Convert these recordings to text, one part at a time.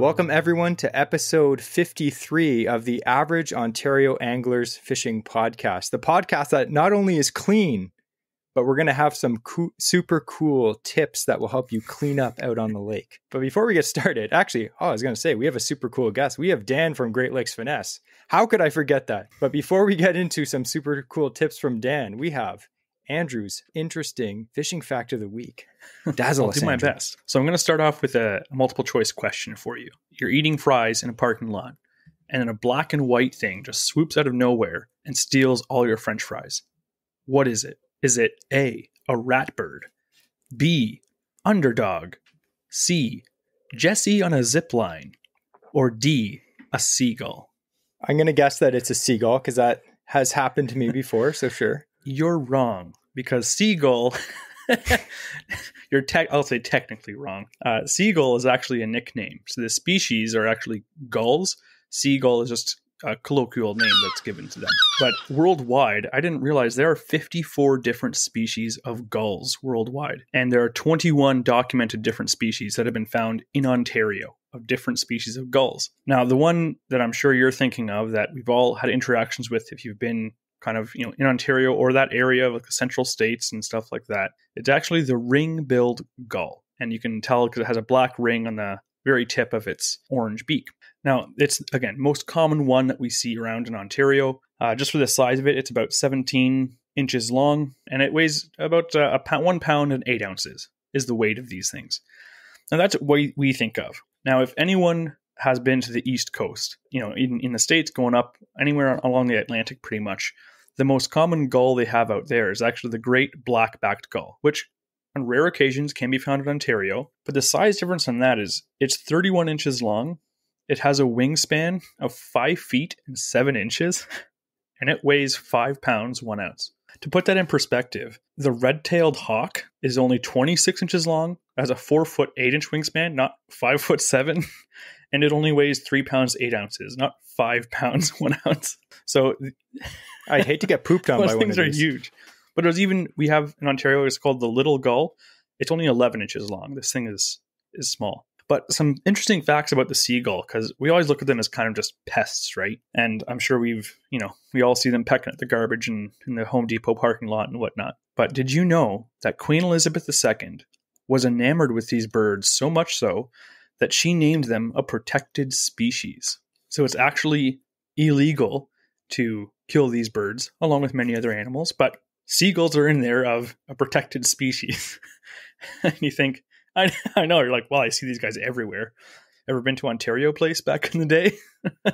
Welcome, everyone, to episode 53 of the Average Ontario Anglers Fishing Podcast. The podcast that not only is clean, but we're going to have some co- super cool tips that will help you clean up out on the lake. But before we get started, actually, oh, I was going to say, we have a super cool guest. We have Dan from Great Lakes Finesse. How could I forget that? But before we get into some super cool tips from Dan, we have Andrew's interesting fishing fact of the week. Dazzle I'll us, do my Andrew. best. So I'm going to start off with a multiple choice question for you. You're eating fries in a parking lot, and then a black and white thing just swoops out of nowhere and steals all your French fries. What is it? Is it A, a rat bird, B, underdog, C, Jesse on a zip line, or D, a seagull? I'm going to guess that it's a seagull because that has happened to me before. So sure. You're wrong because seagull. you're tech. I'll say technically wrong. Uh, seagull is actually a nickname. So the species are actually gulls. Seagull is just a colloquial name that's given to them. But worldwide, I didn't realize there are 54 different species of gulls worldwide, and there are 21 documented different species that have been found in Ontario of different species of gulls. Now, the one that I'm sure you're thinking of that we've all had interactions with if you've been kind of you know in Ontario or that area like the central states and stuff like that. It's actually the ring-billed gull, and you can tell because it has a black ring on the very tip of its orange beak. Now, it's again most common one that we see around in Ontario. Uh, just for the size of it, it's about 17 inches long, and it weighs about uh, a pound, one pound and eight ounces is the weight of these things. Now, that's what we- we think of. Now, if anyone has been to the East Coast, you know, in, in the States, going up anywhere along the Atlantic, pretty much, the most common gull they have out there is actually the great black backed gull, which on rare occasions can be found in Ontario. But the size difference on that is it's 31 inches long, it has a wingspan of 5 feet and 7 inches, and it weighs 5 pounds 1 ounce. To put that in perspective, the red tailed hawk is only 26 inches long, has a 4 foot 8 inch wingspan, not 5 foot 7, and it only weighs 3 pounds 8 ounces, not 5 pounds 1 ounce. So I'd hate to get pooped on those by one things of are these. huge. But there's even we have in Ontario. It's called the little gull. It's only 11 inches long. This thing is is small. But some interesting facts about the seagull because we always look at them as kind of just pests, right? And I'm sure we've you know we all see them pecking at the garbage and in the Home Depot parking lot and whatnot. But did you know that Queen Elizabeth II was enamored with these birds so much so that she named them a protected species? So it's actually illegal to kill these birds along with many other animals, but seagulls are in there of a protected species. and you think, I, I know, you're like, well, I see these guys everywhere. Ever been to Ontario Place back in the day?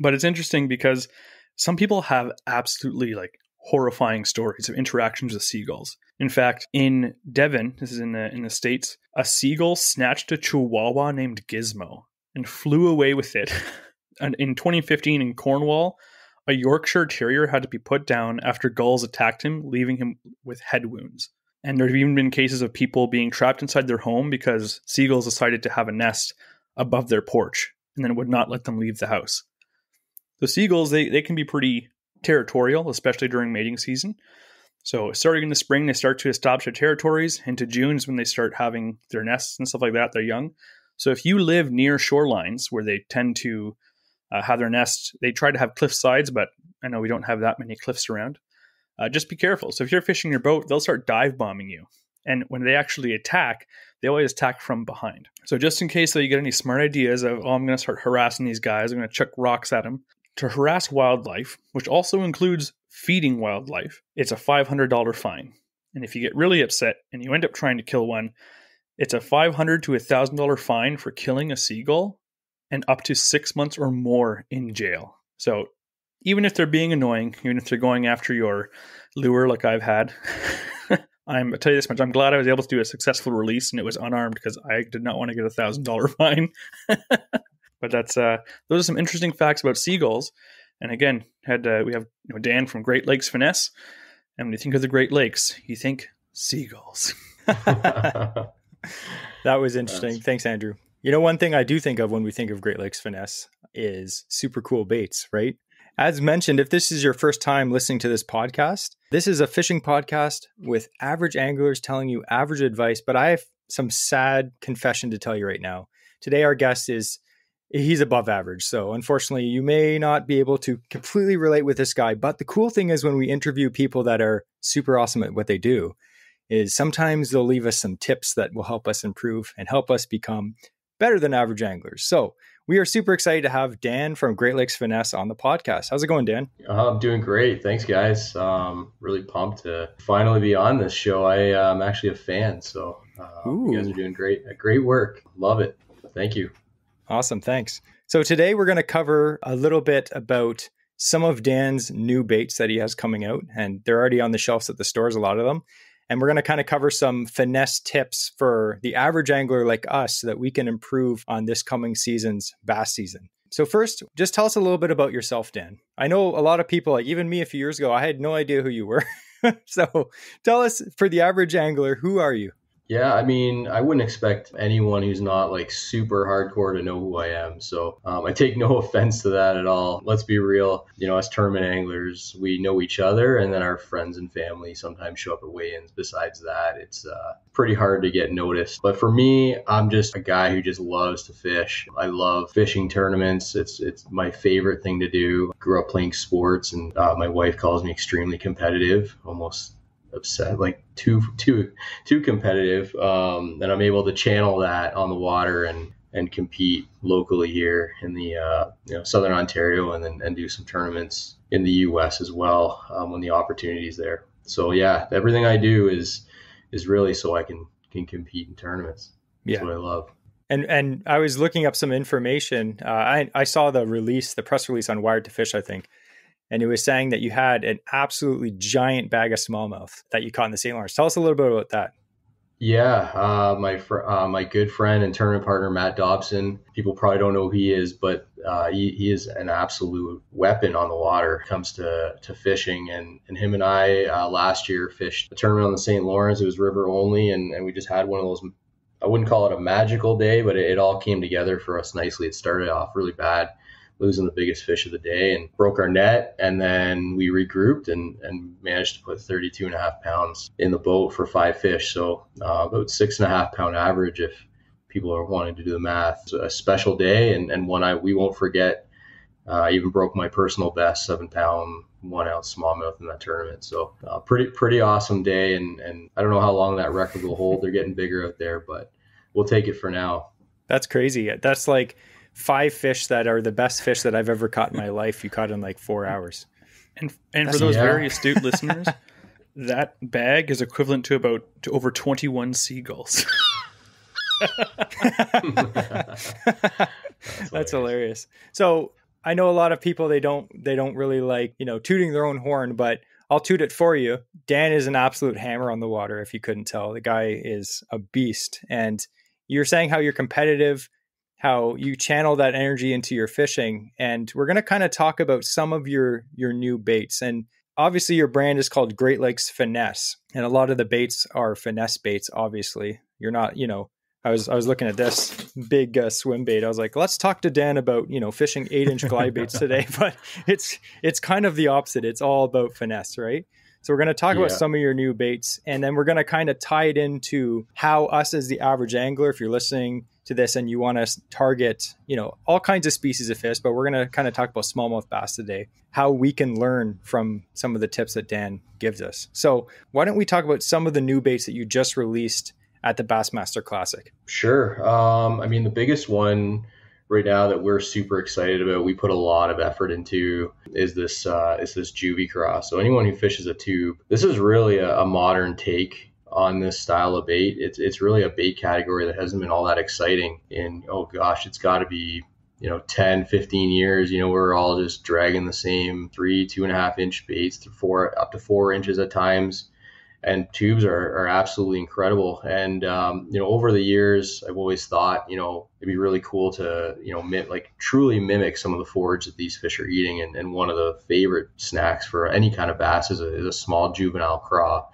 but it's interesting because some people have absolutely like horrifying stories of interactions with seagulls. In fact, in Devon, this is in the in the states, a seagull snatched a chihuahua named Gizmo and flew away with it. and in 2015 in Cornwall, a Yorkshire Terrier had to be put down after gulls attacked him, leaving him with head wounds. And there have even been cases of people being trapped inside their home because seagulls decided to have a nest above their porch and then would not let them leave the house. The seagulls, they, they can be pretty territorial, especially during mating season. So, starting in the spring, they start to establish their territories. Into June is when they start having their nests and stuff like that. They're young. So, if you live near shorelines where they tend to uh, have their nests. They try to have cliff sides, but I know we don't have that many cliffs around. Uh, just be careful. So if you're fishing your boat, they'll start dive bombing you. And when they actually attack, they always attack from behind. So just in case though you get any smart ideas of, oh, I'm going to start harassing these guys, I'm going to chuck rocks at them. To harass wildlife, which also includes feeding wildlife, it's a $500 fine. And if you get really upset and you end up trying to kill one, it's a $500 to $1,000 fine for killing a seagull and up to six months or more in jail. So even if they're being annoying, even if they're going after your lure like I've had, I'm I'll tell you this much: I'm glad I was able to do a successful release and it was unarmed because I did not want to get a thousand dollar fine. But that's uh, those are some interesting facts about seagulls. And again, had uh, we have you know, Dan from Great Lakes Finesse, and when you think of the Great Lakes, you think seagulls. That was interesting. That's- Thanks, Andrew. You know, one thing I do think of when we think of Great Lakes finesse is super cool baits, right? As mentioned, if this is your first time listening to this podcast, this is a fishing podcast with average anglers telling you average advice. But I have some sad confession to tell you right now. Today, our guest is he's above average. So unfortunately, you may not be able to completely relate with this guy. But the cool thing is when we interview people that are super awesome at what they do, is sometimes they'll leave us some tips that will help us improve and help us become better than average anglers. So we are super excited to have Dan from Great Lakes Finesse on the podcast. How's it going, Dan? Uh, I'm doing great. Thanks, guys. Um, really pumped to finally be on this show. I, am actually a fan, so uh, you guys are doing great. Great work. Love it. Thank you. Awesome. Thanks. So today we're going to cover a little bit about some of Dan's new baits that he has coming out, and they're already on the shelves at the stores, a lot of them. And we're going to kind of cover some finesse tips for the average angler like us so that we can improve on this coming season's bass season. So, first, just tell us a little bit about yourself, Dan. I know a lot of people, like even me a few years ago, I had no idea who you were. so, tell us for the average angler, who are you? Yeah, I mean, I wouldn't expect anyone who's not like super hardcore to know who I am. So um, I take no offense to that at all. Let's be real. You know, as tournament anglers, we know each other, and then our friends and family sometimes show up at weigh-ins. Besides that, it's uh, pretty hard to get noticed. But for me, I'm just a guy who just loves to fish. I love fishing tournaments. It's it's my favorite thing to do. Grew up playing sports, and uh, my wife calls me extremely competitive, almost upset, like too too too competitive. Um, and I'm able to channel that on the water and and compete locally here in the uh, you know Southern Ontario, and then and do some tournaments in the U.S. as well um, when the opportunity is there. So yeah, everything I do is is really so I can can compete in tournaments. That's yeah. what I love. And and I was looking up some information. Uh, I I saw the release, the press release on Wired to Fish, I think, and it was saying that you had an absolutely giant bag of smallmouth that you caught in the St. Lawrence. Tell us a little bit about that. Yeah, uh, my fr- uh, my good friend and tournament partner Matt Dobson. People probably don't know who he is, but uh, he, he is an absolute weapon on the water. comes to to fishing, and and him and I uh, last year fished a tournament on the St. Lawrence. It was river only, and and we just had one of those. I wouldn't call it a magical day, but it, it all came together for us nicely. It started off really bad losing the biggest fish of the day and broke our net. And then we regrouped and, and managed to put 32 and a half pounds in the boat for five fish. So uh, about six and a half pound average if people are wanting to do the math. So a special day and, and one I we won't forget. Uh, I even broke my personal best, seven pound, one ounce smallmouth in that tournament. So uh, pretty pretty awesome day. And, and I don't know how long that record will hold. They're getting bigger out there, but we'll take it for now. That's crazy. That's like five fish that are the best fish that I've ever caught in my life. You caught in like four hours. And and for those yeah. very astute listeners, that bag is equivalent to about to over twenty one seagulls. That's, That's hilarious. So I know a lot of people they don't they don't really like you know tooting their own horn, but I'll toot it for you. Dan is an absolute hammer on the water. If you couldn't tell, the guy is a beast. And you're saying how you're competitive how you channel that energy into your fishing and we're going to kind of talk about some of your your new baits and obviously your brand is called Great Lakes Finesse and a lot of the baits are finesse baits obviously you're not you know I was I was looking at this big uh, swim bait. I was like, let's talk to Dan about you know fishing eight inch glide baits today. But it's it's kind of the opposite. It's all about finesse, right? So we're going to talk yeah. about some of your new baits, and then we're going to kind of tie it into how us as the average angler, if you're listening to this and you want to target, you know, all kinds of species of fish, but we're going to kind of talk about smallmouth bass today, how we can learn from some of the tips that Dan gives us. So why don't we talk about some of the new baits that you just released at the Bassmaster Classic? Sure. Um, I mean, the biggest one right now that we're super excited about, we put a lot of effort into is this uh, is this Juvy Craw. So anyone who fishes a tube, this is really a, a modern take on this style of bait. It's it's really a bait category that hasn't been all that exciting in oh gosh, it's got to be you know 10 15 years. You know we're all just dragging the same three two and a half inch baits to four up to four inches at times. And tubes are, are absolutely incredible. And um, you know over the years i've always thought you know it'd be really cool to you know like truly mimic some of the forage that these fish are eating. And, and one of the favorite snacks for any kind of bass is a, is a small juvenile craw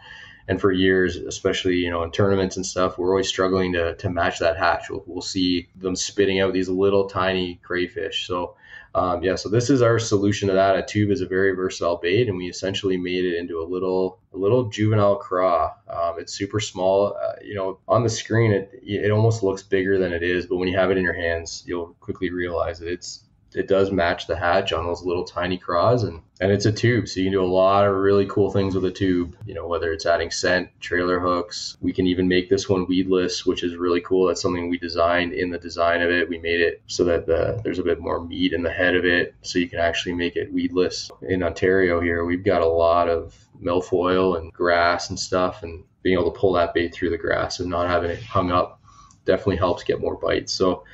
and for years, especially you know in tournaments and stuff, we're always struggling to, to match that hatch. We'll, we'll see them spitting out these little tiny crayfish. So um, yeah, so this is our solution to that. A tube is a very versatile bait, and we essentially made it into a little a little juvenile craw. Um, it's super small. Uh, you know, on the screen, it it almost looks bigger than it is, but when you have it in your hands, you'll quickly realize that it's it does match the hatch on those little tiny craws and and it's a tube. So you can do a lot of really cool things with a tube you know whether it's adding scent trailer hooks. We can even make this one weedless which is really cool. That's something we designed in the design of it. We made it so that the, there's a bit more meat in the head of it so you can actually make it weedless. In ontario here we've got a lot of milfoil and grass and stuff and being able to pull that bait through the grass and not having it hung up definitely helps get more bites. So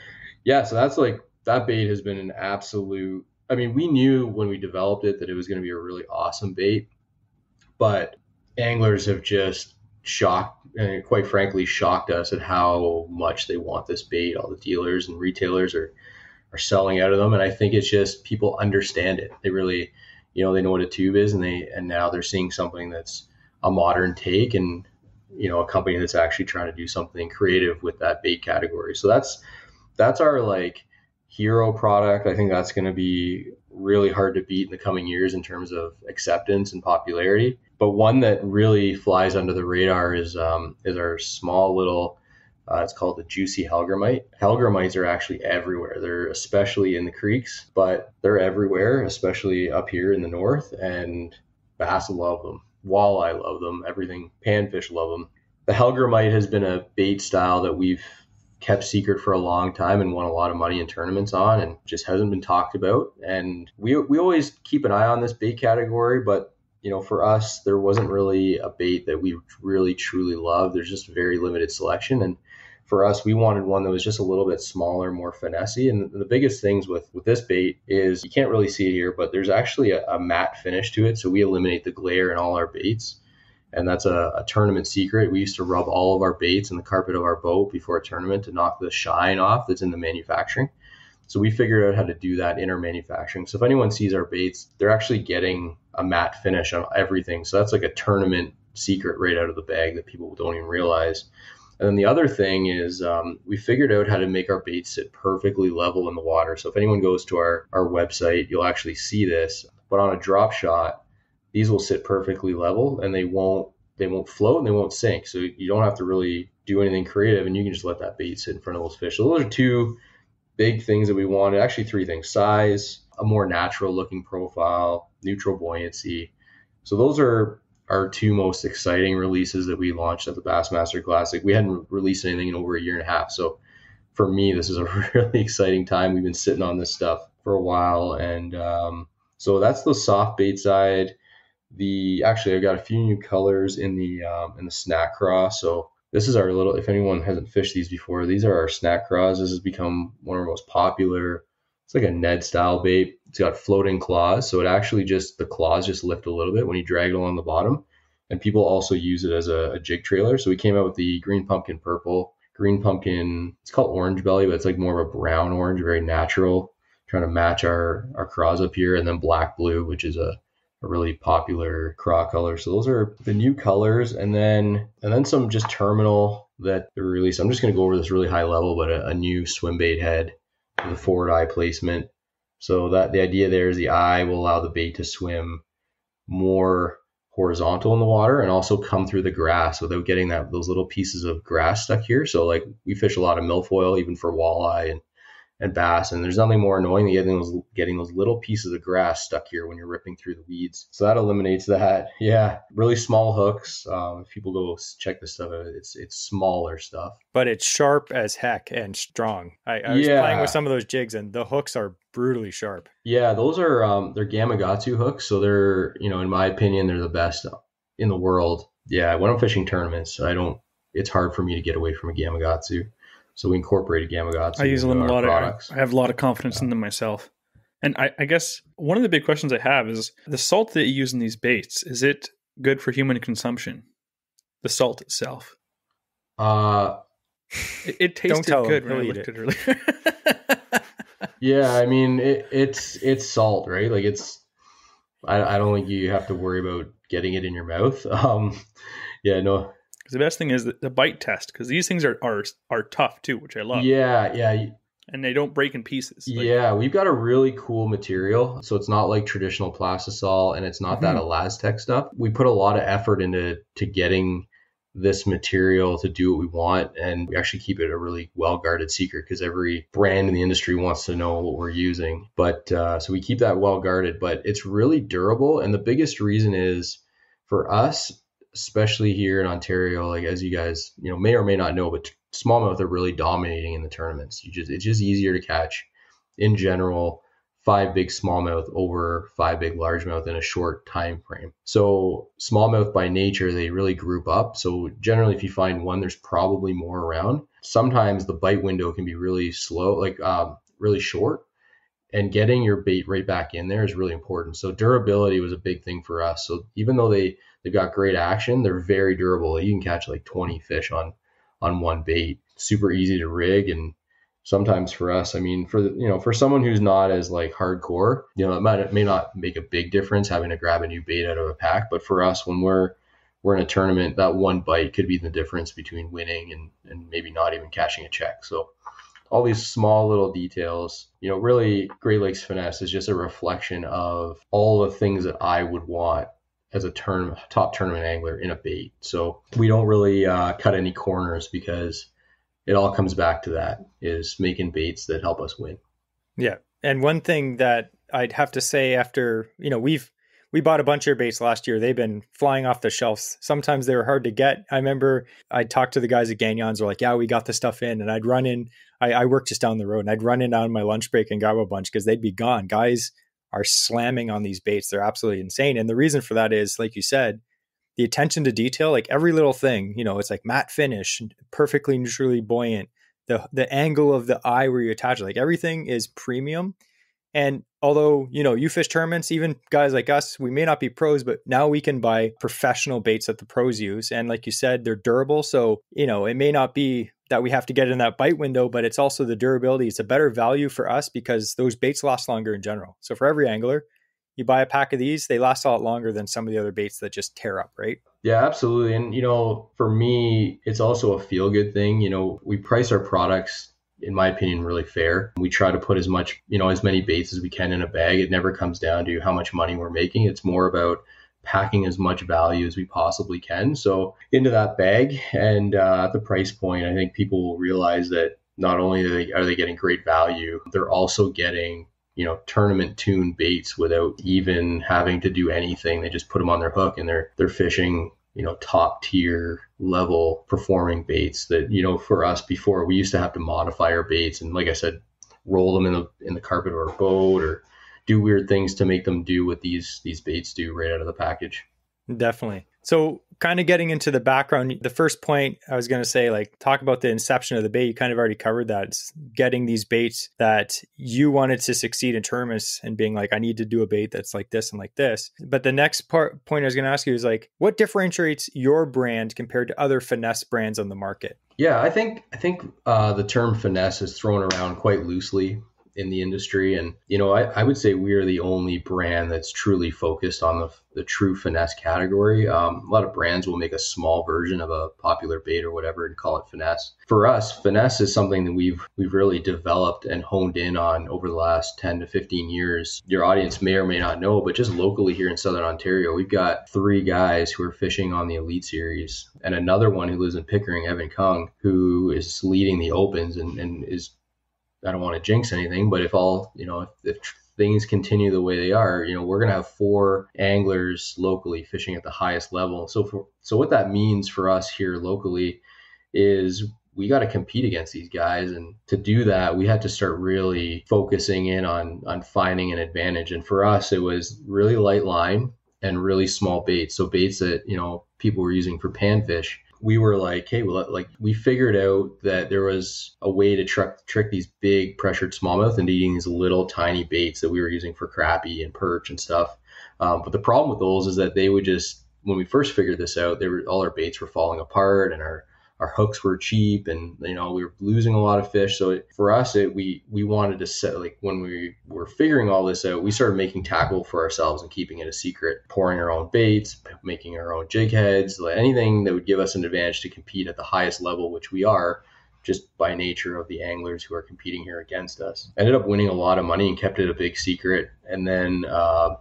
yeah so that's like that bait has been an absolute. I mean, we knew when we developed it that it was going to be a really awesome bait, but anglers have just shocked and quite frankly shocked us at how much they want this bait. All the dealers and retailers are are selling out of them, and I think it's just people understand it. They really, you know, they know what a tube is, and they and now they're seeing something that's a modern take and you know a company that's actually trying to do something creative with that bait category. So that's that's our like hero product. I think that's going to be really hard to beat in the coming years in terms of acceptance and popularity. But one that really flies under the radar is um, is our small little. Uh, it's called the juicy hellgrammite. Hellgrammites are actually everywhere. They're especially in the creeks, but they're everywhere, especially up here in the north. And bass love them. Walleye love them. Everything panfish love them. The hellgrammite has been a bait style that we've kept secret for a long time and won a lot of money in tournaments on and just hasn't been talked about. And we, we always keep an eye on this bait category, but you know, for us, there wasn't really a bait that we really truly love. There's just very limited selection. And for us, we wanted one that was just a little bit smaller, more finessey. And the biggest things with, with this bait is you can't really see it here, but there's actually a, a matte finish to it. So we eliminate the glare in all our baits and that's a, a, tournament secret. We used to rub all of our baits in the carpet of our boat before a tournament to knock the shine off that's in the manufacturing. So we figured out how to do that in our manufacturing. So if anyone sees our baits, they're actually getting a matte finish on everything. So that's like a tournament secret right out of the bag that people don't even realize. And then the other thing is um, we figured out how to make our baits sit perfectly level in the water. So if anyone goes to our, our website, you'll actually see this. But on a drop shot, these will sit perfectly level and they won't they won't float and they won't sink. So you don't have to really do anything creative and you can just let that bait sit in front of those fish. So those are two big things that we wanted. Actually three things. Size, a more natural looking profile, neutral buoyancy. So those are our two most exciting releases that we launched at the Bassmaster Classic. We hadn't released anything in over a year and a half. So for me, this is a really exciting time. We've been sitting on this stuff for a while. And um, so that's the soft bait side the actually I've got a few new colors in the um, in the snack craw. So this is our little. If anyone hasn't fished these before, these are our snack craws. This has become one of our most popular. It's like a Ned style bait. It's got floating claws, so it actually just the claws just lift a little bit when you drag it along the bottom. And people also use it as a, a jig trailer. So we came out with the green pumpkin purple, green pumpkin. It's called orange belly, but it's like more of a brown orange, very natural. Trying to match our our craws up here, and then black blue, which is a a really popular craw color. So those are the new colors, and then and then some just terminal that they released. I'm just going to go over this really high level, but a, a new swim bait head with a forward eye placement. So that the idea there is the eye will allow the bait to swim more horizontal in the water and also come through the grass without getting that those little pieces of grass stuck here. So like we fish a lot of milfoil even for walleye and and bass. And there's nothing more annoying than getting those getting those little pieces of grass stuck here when you're ripping through the weeds. So that eliminates that. Yeah, really small hooks. Um, if people go check this stuff out, it's it's smaller stuff, but it's sharp as heck and strong. I, I was yeah. playing with some of those jigs, and the hooks are brutally sharp. Yeah, those are um, they're Gamakatsu hooks, so they're you know in my opinion they're the best in the world. Yeah, when I'm fishing tournaments, I don't. It's hard for me to get away from a Gamakatsu. So we incorporated Gamakatsu. I use them a lot. Of, I have a lot of confidence yeah. in them myself. And I, I, guess one of the big questions I have is the salt that you use in these baits. Is it good for human consumption? The salt itself. Uh, it, it tasted good when I looked at it earlier. yeah, I mean it, it's it's salt, right? Like it's. I, I don't think you have to worry about getting it in your mouth. Um, yeah, no, because the best thing is the, the bite test, because these things are, are are tough too, which I love. Yeah, yeah. and they don't break in pieces. Like, yeah, we've got a really cool material. So it's not like traditional plastisol and it's not mm-hmm. that ElaZtech stuff. We put a lot of effort into to getting this material to do what we want and we actually keep it a really well guarded secret because every brand in the industry wants to know what we're using but uh, so we keep that well guarded but it's really durable and the biggest reason is for us especially here in ontario like as you guys you know may or may not know but smallmouth are really dominating in the tournaments. You just it's just easier to catch in general five big smallmouth over five big largemouth in a short time frame. So smallmouth by nature they really group up. So generally if you find one there's probably more around. Sometimes the bite window can be really slow like um, really short and getting your bait right back in there is really important. So durability was a big thing for us. So even though they they've got great action, they're very durable. You can catch like 20 fish on on one bait. Super easy to rig and sometimes for us, I mean, for you know, for someone who's not as like hardcore, you know, it might it may not make a big difference having to grab a new bait out of a pack, but for us, when we're we're in a tournament, that one bite could be the difference between winning and and maybe not even cashing a check. So all these small little details, you know, really Great Lakes finesse is just a reflection of all the things that I would want as a term top tournament angler in a bait. So we don't really uh, cut any corners because it all comes back to that is making baits that help us win. Yeah. And one thing that I'd have to say after, you know, we've we bought a bunch of baits last year. They've been flying off the shelves. Sometimes they were hard to get. I remember I'd talk to the guys at Gagnon's, were like, yeah, we got the stuff in. And I'd run in, I, I worked just down the road and I'd run in on my lunch break and grab a bunch because they'd be gone. Guys are slamming on these baits. They're absolutely insane. And the reason for that is, like you said, the attention to detail, like every little thing, you know, it's like matte finish, perfectly neutrally buoyant, the the angle of the eye where you attach it, like everything is premium. And although, you know, you fish tournaments, even guys like us, we may not be pros, but now we can buy professional baits that the pros use. And like you said, they're durable. So, you know, it may not be that we have to get in that bite window, but it's also the durability. It's a better value for us because those baits last longer in general. So for every angler, you buy a pack of these, they last a lot longer than some of the other baits that just tear up, right? Yeah, absolutely. And you know, for me, it's also a feel good thing. You know, we price our products in my opinion really fair. We try to put as much, you know, as many baits as we can in a bag. It never comes down to how much money we're making. It's more about packing as much value as we possibly can. So into that bag and uh, at the price point, I think people will realize that not only are they, are they getting great value, they're also getting you know tournament tuned baits without even having to do anything. They just put them on their hook and they're they're fishing you know top tier level performing baits that you know for us before we used to have to modify our baits and like I said roll them in the in the carpet of our boat or do weird things to make them do what these these baits do right out of the package. Definitely. So, kind of getting into the background, the first point I was going to say, like, talk about the inception of the bait. You kind of already covered that. It's getting these baits that you wanted to succeed in tournaments and being like, I need to do a bait that's like this and like this. But the next part point I was going to ask you is like, what differentiates your brand compared to other finesse brands on the market? Yeah, I think I think uh, the term finesse is thrown around quite loosely in the industry. And, you know, I, I would say we are the only brand that's truly focused on the, the true finesse category. Um, a lot of brands will make a small version of a popular bait or whatever and call it finesse. For us, finesse is something that we've we've really developed and honed in on over the last 10 to 15 years. Your audience may or may not know, but just locally here in Southern Ontario, we've got three guys who are fishing on the Elite Series and another one who lives in Pickering, Evan Kung, who is leading the opens and, and is I don't want to jinx anything, but if all, you know, if, if things continue the way they are, you know, we're going to have four anglers locally fishing at the highest level. So, for, so what that means for us here locally is we got to compete against these guys, and to do that, we had to start really focusing in on on finding an advantage. And for us, it was really light line and really small baits. So baits that you know people were using for panfish we were like, hey, well, like we figured out that there was a way to trick trick these big pressured smallmouth into eating these little tiny baits that we were using for crappie and perch and stuff. Um, but the problem with those is that they would just when we first figured this out, they were all our baits were falling apart and our our hooks were cheap and you know we were losing a lot of fish so it, for us it we we wanted to set like when we were figuring all this out we started making tackle for ourselves and keeping it a secret pouring our own baits making our own jig heads anything that would give us an advantage to compete at the highest level which we are just by nature of the anglers who are competing here against us. Ended up winning a lot of money and kept it a big secret. And then uh,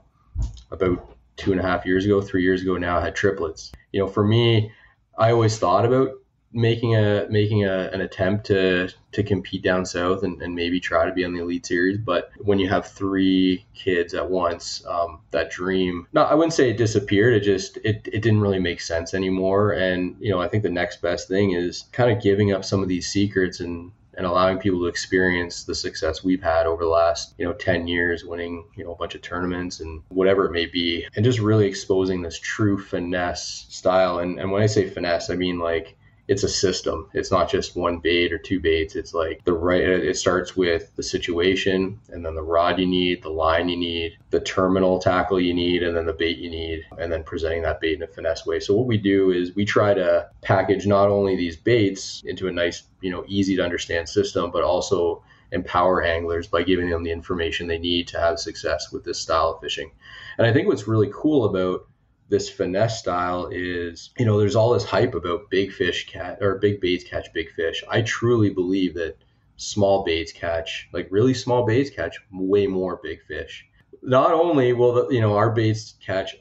about two and a half years ago, three years ago now, I had triplets. You know, for me, I always thought about making a making a, an attempt to to compete down south and, and maybe try to be on the elite series but when you have three kids at once um, that dream no i wouldn't say it disappeared it just it, it didn't really make sense anymore. And you know i think the next best thing is kind of giving up some of these secrets and and allowing people to experience the success we've had over the last you know 10 years winning you know a bunch of tournaments and whatever it may be and just really exposing this true finesse style. And, and when i say finesse i mean like it's a system. It's not just one bait or two baits. It's like the right. It starts with the situation, and then the rod you need, the line you need, the terminal tackle you need, and then the bait you need, and then presenting that bait in a finesse way. So what we do is we try to package not only these baits into a nice, you know, easy to understand system, but also empower anglers by giving them the information they need to have success with this style of fishing. And I think what's really cool about this finesse style is, you know, there's all this hype about big fish catch or big baits catch big fish. I truly believe that small baits catch, like really small baits catch way more big fish. Not only will the, you know, our baits catch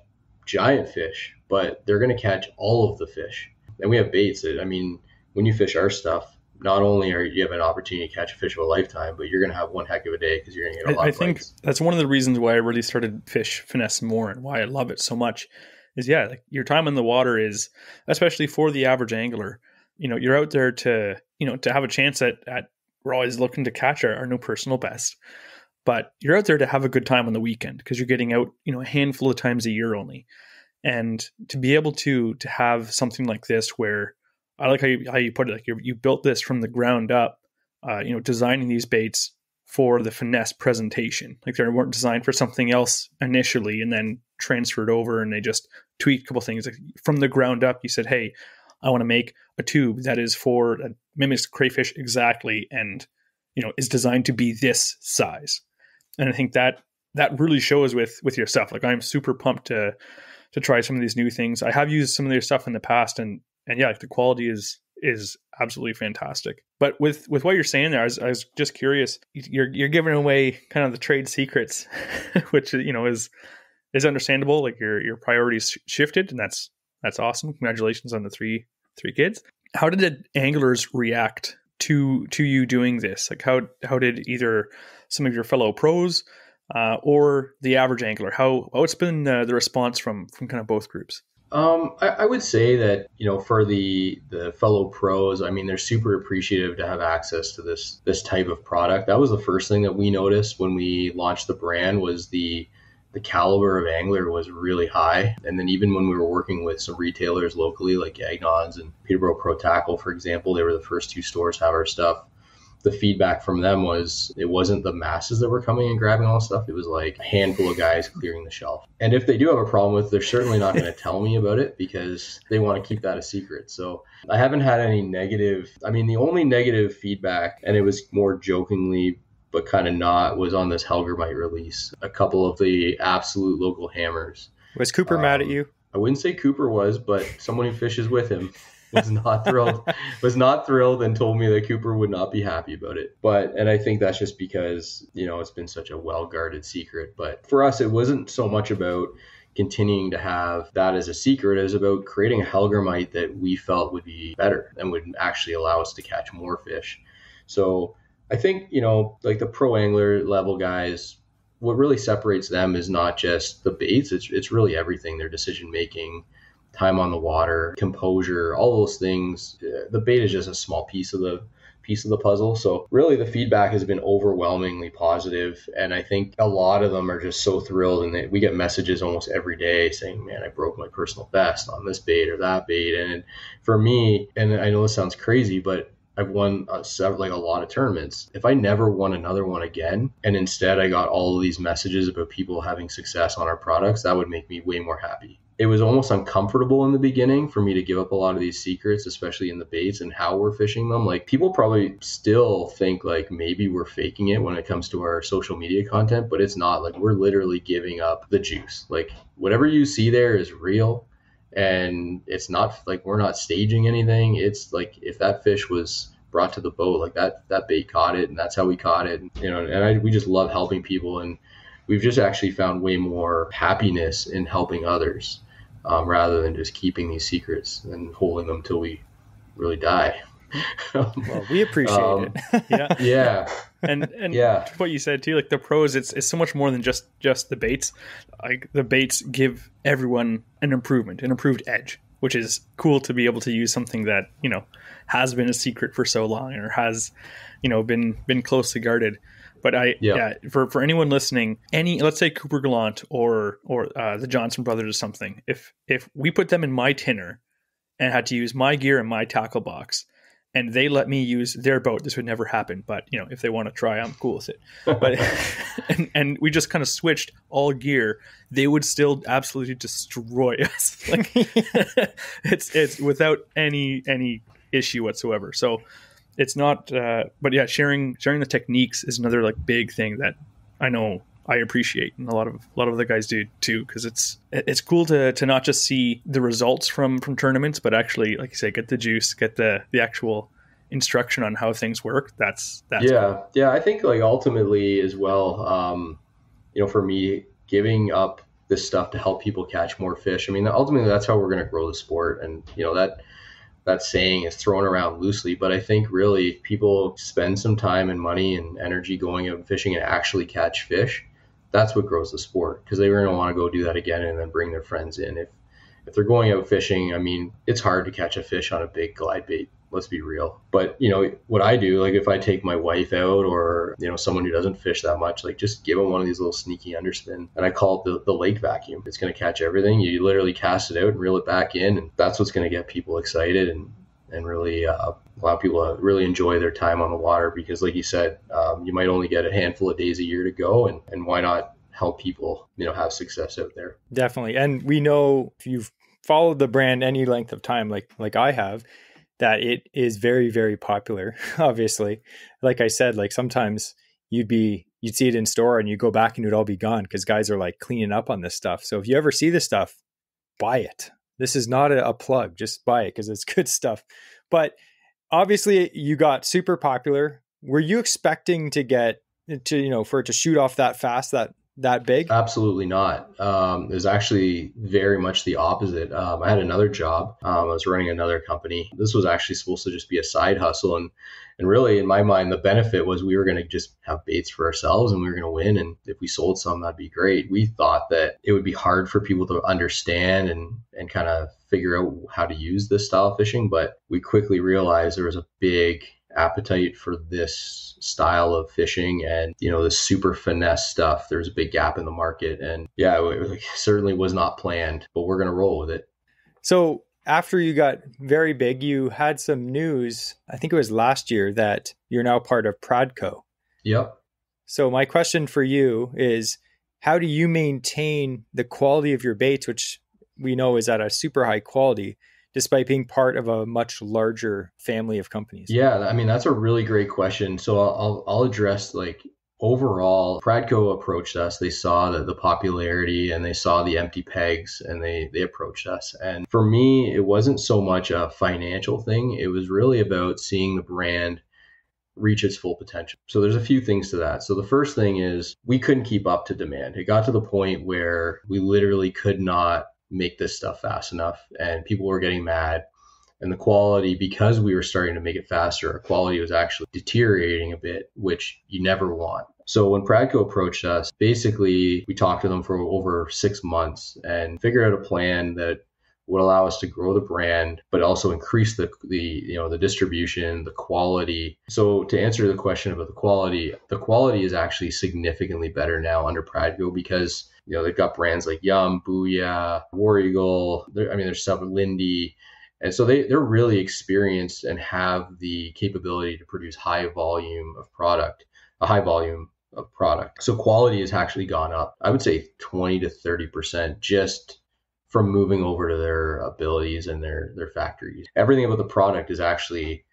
giant fish, but they're going to catch all of the fish. And we have baits that, I mean, when you fish our stuff, not only are you have an opportunity to catch a fish of a lifetime, but you're going to have one heck of a day because you're going to get a lot. I, I think that's one of the reasons why I really started fish finesse more and why I love it so much is yeah, like your time in the water is especially for the average angler. You know, you're out there to you know to have a chance at at we're always looking to catch our, our new personal best, but you're out there to have a good time on the weekend because you're getting out you know a handful of times a year only, and to be able to to have something like this where I like how you, how you put it like you you built this from the ground up, uh, you know, designing these baits for the finesse presentation. Like they weren't designed for something else initially and then transferred over and they just tweaked a couple things. Like from the ground up, you said, Hey, I want to make a tube that is for mimics crayfish exactly and you know is designed to be this size. And I think that that really shows with with your stuff. Like I'm super pumped to to try some of these new things. I have used some of their stuff in the past and and yeah, like the quality is is absolutely fantastic. But with with what you're saying there, I was, I was just curious. You're you're giving away kind of the trade secrets, which you know is is understandable. Like your your priorities shifted, and that's that's awesome. Congratulations on the three three kids. How did the anglers react to to you doing this? Like how how did either some of your fellow pros uh, or the average angler? How what's been uh, the response from from kind of both groups? Um, I, I, would say that you know for the the fellow pros, I mean they're super appreciative to have access to this this type of product. That was the first thing that we noticed when we launched the brand was the the caliber of angler was really high. And then even when we were working with some retailers locally, like Gagnons and Peterborough Pro Tackle, for example, they were the first two stores to have our stuff the feedback from them was it wasn't the masses that were coming and grabbing all stuff. It was like a handful of guys clearing the shelf. And if they do have a problem with, it, they're certainly not going to tell me about it because they want to keep that a secret. So I haven't had any negative. I mean, the only negative feedback, and it was more jokingly but kind of not, was on this Hellgrammite release. A couple of the absolute local hammers. Was Cooper um, mad at um, you? I wouldn't say Cooper was, but someone who fishes with him was not thrilled was not thrilled and told me that Cooper would not be happy about it. But and I think that's just because, you know, it's been such a well-guarded secret, but for us it wasn't so much about continuing to have that as a secret is about creating a hellgrammite that we felt would be better and would actually allow us to catch more fish. So I think, you know, like the pro angler level guys, what really separates them is not just the baits, it's it's really everything, their decision making, time on the water, composure, all those things. Uh, the bait is just a small piece of the piece of the puzzle. So really the feedback has been overwhelmingly positive and I think a lot of them are just so thrilled and they, we get messages almost every day saying, "Man, I broke my personal best on this bait or that bait." And for me, and I know this sounds crazy, but I've won uh, several, like a lot of tournaments. If I never won another one again, and instead I got all of these messages about people having success on our products, that would make me way more happy it was almost uncomfortable in the beginning for me to give up a lot of these secrets, especially in the baits and how we're fishing them. Like people probably still think like maybe we're faking it when it comes to our social media content, but it's not. Like we're literally giving up the juice. Like whatever you see there is real and it's not like we're not staging anything. It's like if that fish was brought to the boat. Like that that bait caught it, and that's how we caught it. And, you know, and I, we just love helping people, and we've just actually found way more happiness in helping others um, rather than just keeping these secrets and holding them till we really die. Well, we appreciate um, it. yeah, yeah, and and yeah, what you said too, like the pros, it's it's so much more than just just the baits. Like the baits give everyone an improvement, an improved edge, which is cool to be able to use something that you know has been a secret for so long or has you know been been closely guarded. But I yeah. yeah, for for anyone listening, any let's say Cooper Gallant or or uh, the Johnston brothers or something, if if we put them in my tinner and had to use my gear and my tackle box, and they let me use their boat, this would never happen. But you know, if they want to try, I'm cool with it. But and and we just kind of switched all gear. They would still absolutely destroy us. Like it's it's without any any issue whatsoever. So it's not. Uh, but yeah, sharing sharing the techniques is another like big thing that I know I appreciate, and a lot of a lot of the guys do too, because it's it's cool to to not just see the results from from tournaments, but actually, like you say, get the juice, get the the actual instruction on how things work. That's that's yeah, cool. yeah. I think like ultimately as well, um, you know, for me, giving up this stuff to help people catch more fish. I mean, ultimately, that's how we're going to grow the sport, and you know that that saying is thrown around loosely, but I think really people spend some time and money and energy going out fishing and actually catch fish that's what grows the sport because they're going to want to go do that again and then bring their friends in. If if they're going out fishing, I mean, it's hard to catch a fish on a big glide bait. Let's be real. But you know what I do, like if I take my wife out or you know someone who doesn't fish that much, like just give them one of these little sneaky underspin, and I call it the, the lake vacuum. It's going to catch everything. You literally cast it out and reel it back in, and that's what's going to get people excited and and really uh, allow people to really enjoy their time on the water because like you said um, you might only get a handful of days a year to go and, and why not help people you know have success out there? Definitely. And we know if you've followed the brand any length of time like like i have that it is very very popular obviously. Like i said like sometimes you'd be you'd see it in store and you go back and it'd all be gone because guys are like cleaning up on this stuff. So if you ever see this stuff buy it this is not a, a plug just buy it because it's good stuff but obviously you got super popular. Were you expecting to get to you know for it to shoot off that fast that that big? Absolutely not. Um, it was actually very much the opposite. Um, I had another job. Um, I was running another company. This was actually supposed to just be a side hustle, and and really, in my mind, the benefit was we were going to just have baits for ourselves, and we were going to win. And if we sold some, that'd be great. We thought that it would be hard for people to understand and and kind of figure out how to use this style of fishing, but we quickly realized there was a big appetite for this style of fishing and you know the super finesse stuff there's a big gap in the market and yeah it certainly was not planned but we're going to roll with it so after you got very big you had some news i think it was last year that you're now part of pradco yep so my question for you is how do you maintain the quality of your baits which we know is at a super high quality despite being part of a much larger family of companies? Yeah, I mean that's a really great question. So I'll I'll address like overall Pradco approached us. They saw the, the popularity and they saw the empty pegs and they they approached us. And for me, it wasn't so much a financial thing. It was really about seeing the brand reach its full potential. So there's a few things to that. So the first thing is we couldn't keep up to demand. It got to the point where we literally could not make this stuff fast enough and people were getting mad and the quality because we were starting to make it faster our quality was actually deteriorating a bit which you never want so when pradco approached us basically we talked to them for over six months and figured out a plan that would allow us to grow the brand but also increase the the you know the distribution the quality so to answer the question about the quality the quality is actually significantly better now under pradco because you know, they've got brands like Yum, Booyah, War Eagle. I mean, there's stuff Lindy. And so they, they're really experienced and have the capability to produce high volume of product, a high volume of product. So quality has actually gone up. I would say 20 to 30% just from moving over to their abilities and their their factories. Everything about the product is actually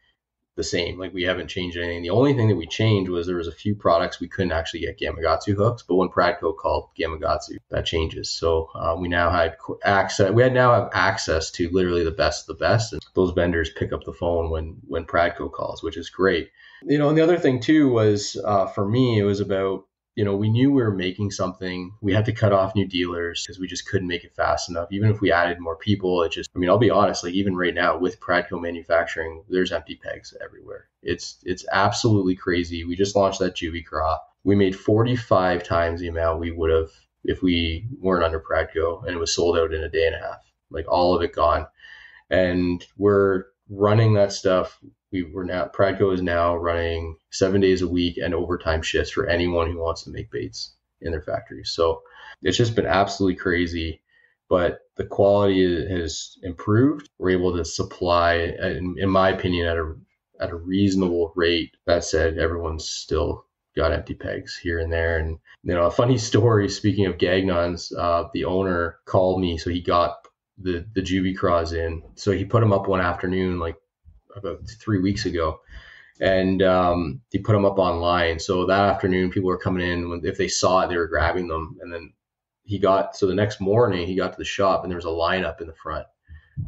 the same. Like we haven't changed anything. The only thing that we changed was there was a few products we couldn't actually get Gamakatsu hooks, but when Pradco called Gamakatsu, that changes. So uh, we now had access. We had now have access to literally the best of the best, and those vendors pick up the phone when when Pradco calls, which is great. You know, and the other thing too was uh, for me, it was about you know, we knew we were making something. We had to cut off new dealers because we just couldn't make it fast enough. Even if we added more people, it just, I mean, I'll be honest, like even right now with Pradco manufacturing, there's empty pegs everywhere. It's, it's absolutely crazy. We just launched that Juvy Craw. We made 45 times the amount we would have if we weren't under Pradco and it was sold out in a day and a half, like all of it gone. And we're running that stuff we were now Pradco is now running seven days a week and overtime shifts for anyone who wants to make baits in their factories. So it's just been absolutely crazy. But the quality has improved. We're able to supply, in, in my opinion, at a at a reasonable rate. That said, everyone's still got empty pegs here and there. And you know, a funny story. Speaking of Gagnons, uh, the owner called me, so he got the the Juvy craws in. So he put them up one afternoon, like about three weeks ago, and um, he put them up online. So that afternoon, people were coming in. When, if they saw it, they were grabbing them. And then he got so the next morning he got to the shop and there was a lineup in the front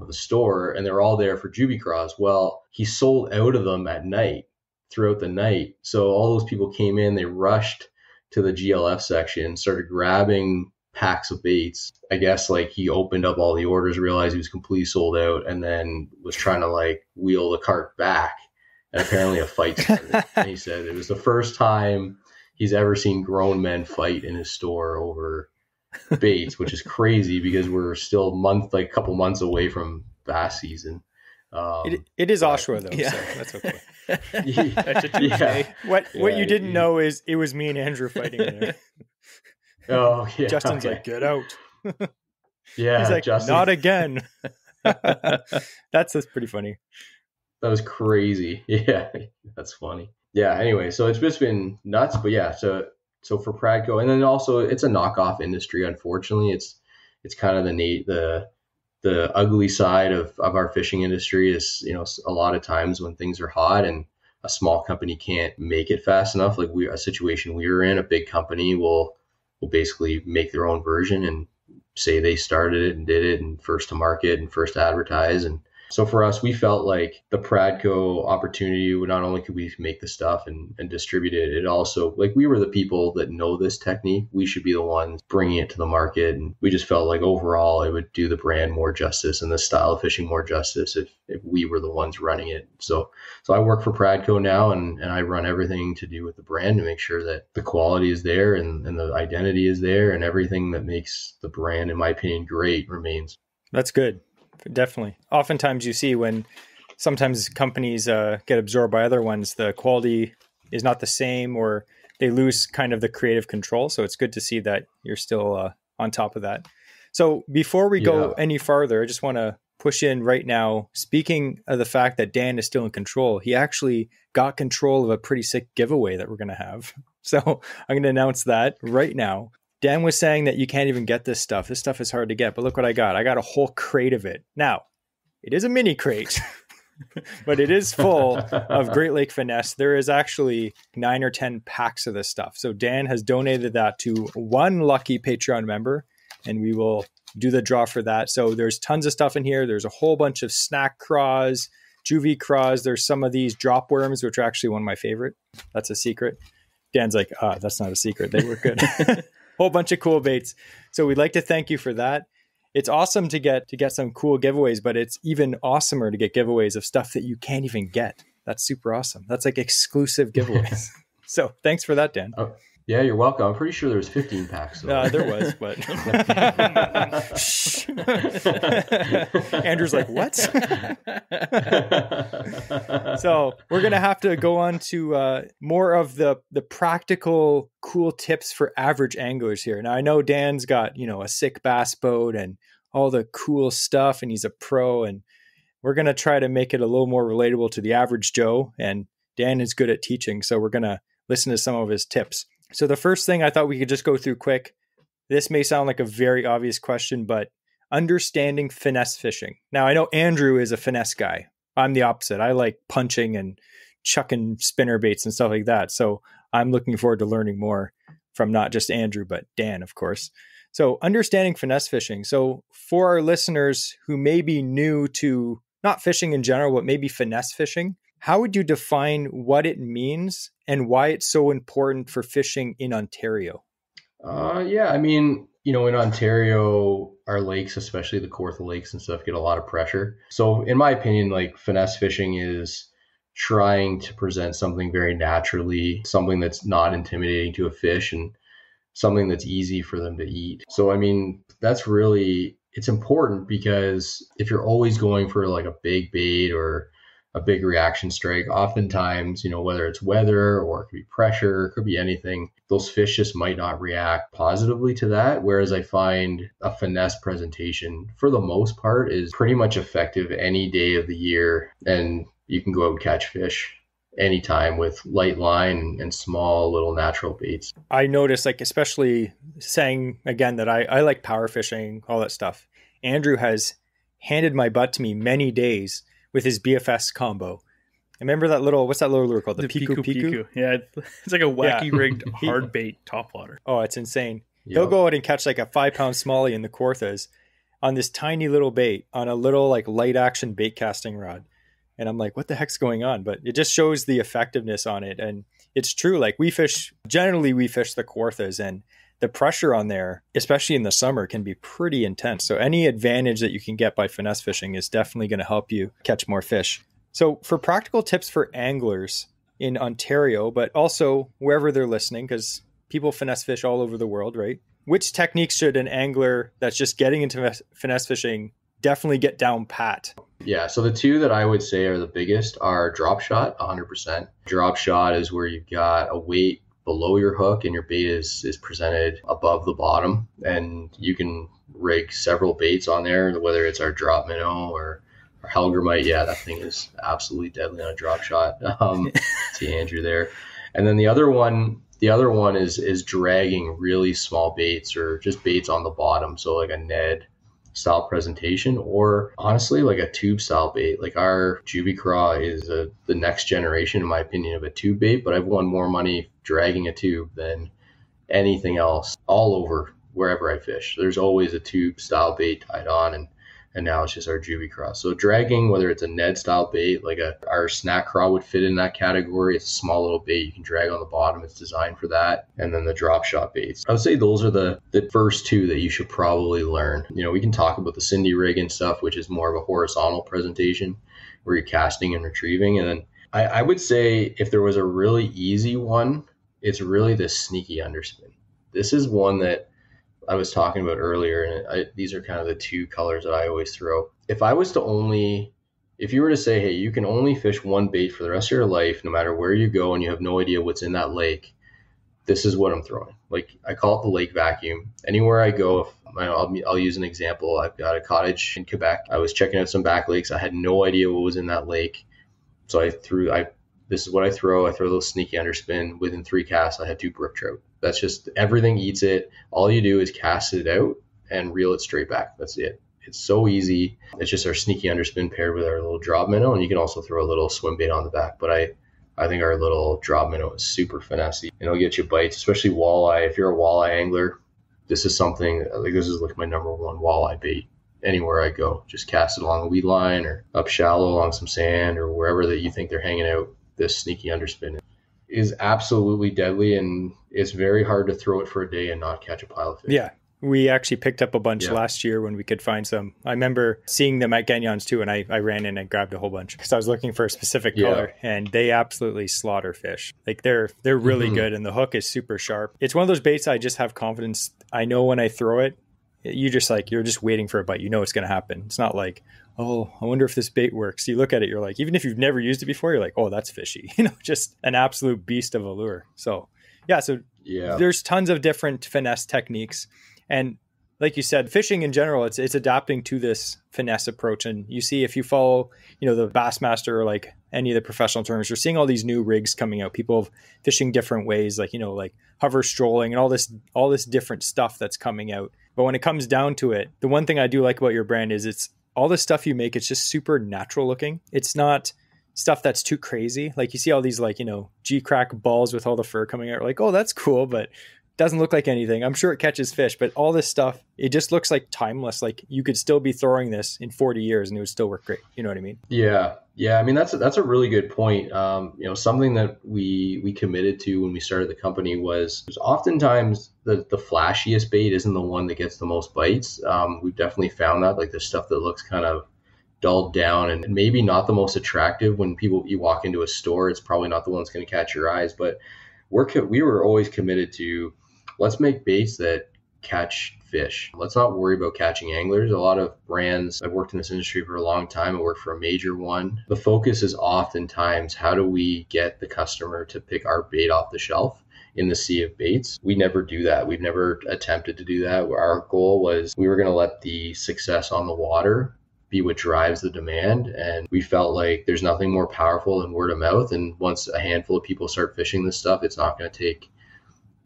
of the store, and they're all there for Juvy Craws. Well, he sold out of them at night throughout the night. So all those people came in, they rushed to the GLF section, started grabbing packs of baits. I guess like he opened up all the orders, realized he was completely sold out, and then was trying to like wheel the cart back. And apparently a fight started. and he said it was the first time he's ever seen grown men fight in his store over baits, which is crazy because we're still month, like a couple months away from bass season. Um, it, it is Oshawa though, yeah. so that's okay. yeah. What what yeah, you didn't know is it was me and Andrew fighting there. Oh yeah. Justin's okay. like, get out. yeah. He's like, Justin. not again. that's that's pretty funny. That was crazy. Yeah, that's funny. Yeah. Anyway, so it's just been nuts, but yeah. So so for Pradco, and then also it's a knockoff industry. Unfortunately, it's it's kind of the neat the the ugly side of, of our fishing industry is you know a lot of times when things are hot and a small company can't make it fast enough like we a situation we were in a big company will will basically make their own version and say they started it and did it and first to market and first to advertise and so for us, we felt like the Pradco opportunity, would not only could we make the stuff and, and distribute it, it also, like we were the people that know this technique. We should be the ones bringing it to the market. And we just felt like overall it would do the brand more justice and the style of fishing more justice if, if we were the ones running it. So, so I work for Pradco now and, and I run everything to do with the brand to make sure that the quality is there and, and the identity is there and everything that makes the brand, in my opinion, great remains. That's good definitely. Oftentimes, you see when sometimes companies uh, get absorbed by other ones, the quality is not the same, or they lose kind of the creative control. So it's good to see that you're still uh, on top of that. So before we yeah. go any farther, I just want to push in right now. Speaking of the fact that Dan is still in control, he actually got control of a pretty sick giveaway that we're going to have. So I'm going to announce that right now. Dan was saying that you can't even get this stuff. This stuff is hard to get, but look what I got. I got a whole crate of it. Now, it is a mini crate, but it is full of Great Lake Finesse. There is actually nine or 10 packs of this stuff. So Dan has donated that to one lucky Patreon member, and we will do the draw for that. So there's tons of stuff in here. There's a whole bunch of snack craws, Juvy craws. There's some of these drop worms, which are actually one of my favorite. That's a secret. Dan's like, ah, that's not a secret. They were good. whole bunch of cool baits. So we'd like to thank you for that. It's awesome to get to get some cool giveaways, but it's even awesomer to get giveaways of stuff that you can't even get. That's super awesome. That's like exclusive giveaways. so thanks for that, Dan. Oh, yeah, you're welcome. I'm pretty sure there was 15 packs. So. Uh, there was, but Andrew's like, "What?" so we're gonna have to go on to uh, more of the the practical, cool tips for average anglers here. Now I know Dan's got you know a sick bass boat and all the cool stuff, and he's a pro, and we're gonna try to make it a little more relatable to the average Joe. And Dan is good at teaching, so we're gonna listen to some of his tips. So the first thing I thought we could just go through quick. This may sound like a very obvious question, but understanding finesse fishing. Now I know Andrew is a finesse guy. I'm the opposite. I like punching and chucking spinner baits and stuff like that. So I'm looking forward to learning more from not just Andrew, but Dan, of course. So, understanding finesse fishing. So, for our listeners who may be new to not fishing in general, but maybe finesse fishing, how would you define what it means and why it's so important for fishing in Ontario? Uh, yeah, I mean, you know, in Ontario, our lakes, especially the Kawartha lakes and stuff, get a lot of pressure. So, in my opinion, like finesse fishing is trying to present something very naturally, something that's not intimidating to a fish and something that's easy for them to eat. So, I mean, that's really it's important because if you're always going for like a big bait or a big reaction strike, oftentimes, you know, whether it's weather or it could be pressure, it could be anything, those fish just might not react positively to that. Whereas I find a finesse presentation, for the most part, is pretty much effective any day of the year. And you can go out and catch fish anytime with light line and small little natural baits. I notice, like, especially saying again that I, I like power fishing, all that stuff. Andrew has handed my butt to me many days with his BFS combo. Remember that little what's that little lure called? The, the Piku, Piku Piku. Yeah, it's like a wacky yeah. rigged hard bait topwater. Oh, it's insane. Yep. They'll go out and catch like a five pound smallie in the Kawarthas on this tiny little bait on a little like light action bait casting rod. And I'm like, what the heck's going on? But it just shows the effectiveness on it. And it's true. Like we fish generally we fish the Kawarthas and the pressure on there, especially in the summer, can be pretty intense. So any advantage that you can get by finesse fishing is definitely going to help you catch more fish. So for practical tips for anglers in Ontario, but also wherever they're listening, because people finesse fish all over the world, right? Which techniques should an angler that's just getting into finesse fishing definitely get down pat? Yeah, so the two that I would say are the biggest are drop shot, 100%. Drop shot is where you've got a weight below your hook and your bait is, is presented above the bottom. And you can rig several baits on there whether it's our drop minnow or our hellgrammite yeah that thing is absolutely deadly on a drop shot. Um, see andrew there. And then the other one the other one is is dragging really small baits or just baits on the bottom. So like a ned style presentation or honestly like a tube style bait. Like our Juvy Craw is a, the next generation in my opinion of a tube bait but I've won more money dragging a tube than anything else all over wherever I fish. There's always a tube style bait tied on and and now it's just our Juvy Craw. So dragging, whether it's a Ned style bait, like a our snack craw would fit in that category. It's a small little bait you can drag on the bottom. It's designed for that. And then the drop shot baits. I would say those are the the first two that you should probably learn. You know, we can talk about the Cindy rig and stuff, which is more of a horizontal presentation where you're casting and retrieving. And then I, I would say if there was a really easy one, it's really the sneaky underspin. This is one that I was talking about earlier, and I, these are kind of the two colors that I always throw. If I was to only, if you were to say, hey, you can only fish one bait for the rest of your life, no matter where you go, and you have no idea what's in that lake, this is what I'm throwing. Like I call it the lake vacuum. Anywhere I go, if I'll, I'll use an example. I've got a cottage in Quebec. I was checking out some back lakes. I had no idea what was in that lake, so I threw. I this is what I throw. I throw a little sneaky underspin. Within three casts, I have two brook trout. That's just everything eats it. All you do is cast it out and reel it straight back. That's it. It's so easy. It's just our sneaky underspin paired with our little drop minnow, and you can also throw a little swim bait on the back. But I, I think our little drop minnow is super finessey, and it'll get you bites, especially walleye. If you're a walleye angler, this is something like this is like my number one walleye bait anywhere I go. Just cast it along a weed line or up shallow along some sand or wherever that you think they're hanging out. This sneaky underspin is absolutely deadly, and it's very hard to throw it for a day and not catch a pile of fish. Yeah. We actually picked up a bunch yeah. last year when we could find some. I remember seeing them at Gagnon's too, and I, I ran in and grabbed a whole bunch because I was looking for a specific yeah. color, and they absolutely slaughter fish. Like they're they're really mm-hmm. good, and the hook is super sharp. It's one of those baits I just have confidence. I know when I throw it, you just like you're just waiting for a bite. You know it's going to happen. It's not like oh, I wonder if this bait works. You look at it, you're like, even if you've never used it before, you're like, oh, that's fishy. You know, just an absolute beast of a lure. So, yeah, so yeah. there's tons of different finesse techniques. And like you said, fishing in general, it's it's adapting to this finesse approach. And you see if you follow, you know, the Bassmaster or like any of the professional tournaments, you're seeing all these new rigs coming out. People fishing different ways, like you know, like hover strolling and all this all this different stuff that's coming out. But when it comes down to it, the one thing I do like about your brand is it's all the stuff you make, it's just super natural looking. It's not stuff that's too crazy. Like you see all these like, you know, G crack balls with all the fur coming out, like, oh, that's cool, but doesn't look like anything. I'm sure it catches fish, but all this stuff, it just looks like timeless. Like you could still be throwing this in 40 years and it would still work great. You know what I mean? Yeah, yeah. I mean that's a, that's a really good point. Um, you know, something that we we committed to when we started the company was, was oftentimes the the flashiest bait isn't the one that gets the most bites. Um, we've definitely found that like the stuff that looks kind of dulled down and maybe not the most attractive when people you walk into a store. It's probably not the one that's going to catch your eyes, but we're we were always committed to let's make baits that catch fish. Let's not worry about catching anglers. A lot of brands, I've worked in this industry for a long time. I work for a major one. The focus is oftentimes how do we get the customer to pick our bait off the shelf? in the sea of baits. We never do that. We've never attempted to do that. Our goal was we were going to let the success on the water be what drives the demand. And we felt like there's nothing more powerful than word of mouth. And once a handful of people start fishing this stuff, it's not going to take